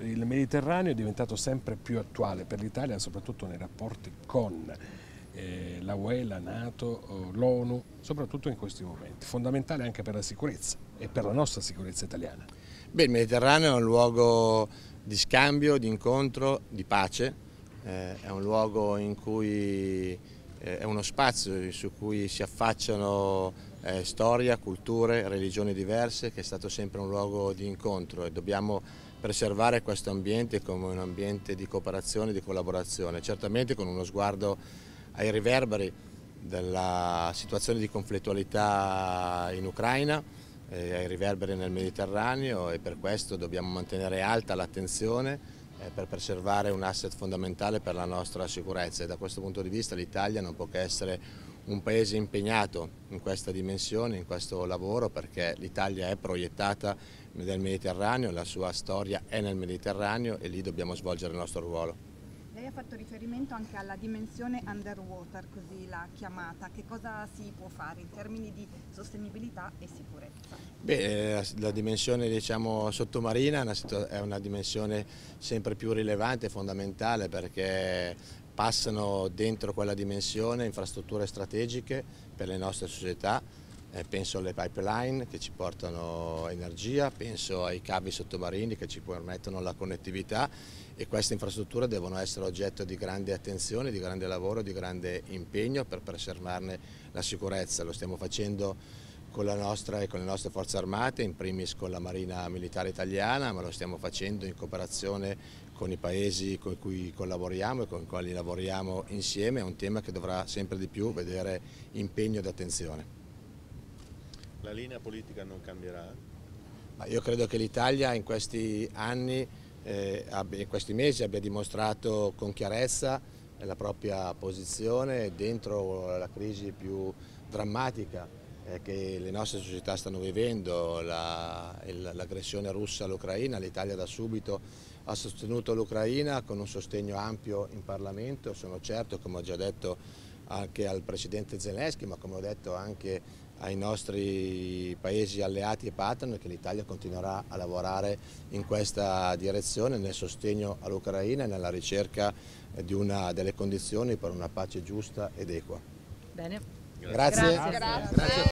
Il Mediterraneo è diventato sempre più attuale per l'Italia, soprattutto nei rapporti con eh, la UE, la Nato, l'ONU, soprattutto in questi momenti. Fondamentale anche per la sicurezza e per la nostra sicurezza italiana. Beh, il Mediterraneo è un luogo di scambio, di incontro, di pace, eh, è un luogo in cui eh, è uno spazio su cui si affacciano eh, storia, culture, religioni diverse, che è stato sempre un luogo di incontro e dobbiamo preservare questo ambiente come un ambiente di cooperazione e di collaborazione, certamente con uno sguardo ai riverberi della situazione di conflittualità in Ucraina, eh, ai riverberi nel Mediterraneo e per questo dobbiamo mantenere alta l'attenzione eh, per preservare un asset fondamentale per la nostra sicurezza. E da questo punto di vista l'Italia non può che essere un paese impegnato in questa dimensione, in questo lavoro perché l'Italia è proiettata nel Mediterraneo, la sua storia è nel Mediterraneo e lì dobbiamo svolgere il nostro ruolo. Lei ha fatto riferimento anche alla dimensione underwater, così l'ha chiamata. Che cosa si può fare in termini di sostenibilità e sicurezza? Beh, la, la dimensione diciamo, sottomarina è una, è una dimensione sempre più rilevante e fondamentale perché passano dentro quella dimensione infrastrutture strategiche per le nostre società, eh, penso alle pipeline che ci portano energia, penso ai cavi sottomarini che ci permettono la connettività e queste infrastrutture devono essere oggetto di grande attenzione, di grande lavoro, di grande impegno per preservarne la sicurezza. Lo stiamo facendo con la nostra e con le nostre forze armate, in primis con la Marina Militare Italiana, ma lo stiamo facendo in cooperazione con i paesi con cui collaboriamo e con i quali lavoriamo insieme, è un tema che dovrà sempre di più vedere impegno ed attenzione. La linea politica non cambierà? Ma io credo che l'Italia in questi anni, eh, in questi mesi abbia dimostrato con chiarezza la propria posizione dentro la crisi più drammatica che le nostre società stanno vivendo, l'aggressione la, russa all'Ucraina, l'Italia da subito ha sostenuto l'Ucraina con un sostegno ampio in Parlamento, sono certo, come ho già detto anche al Presidente Zelensky, ma come ho detto anche ai nostri paesi alleati e partner che l'Italia continuerà a lavorare in questa direzione nel sostegno all'Ucraina e nella ricerca di una delle condizioni per una pace giusta ed equa. Bene. Grazie. Grazie. Grazie.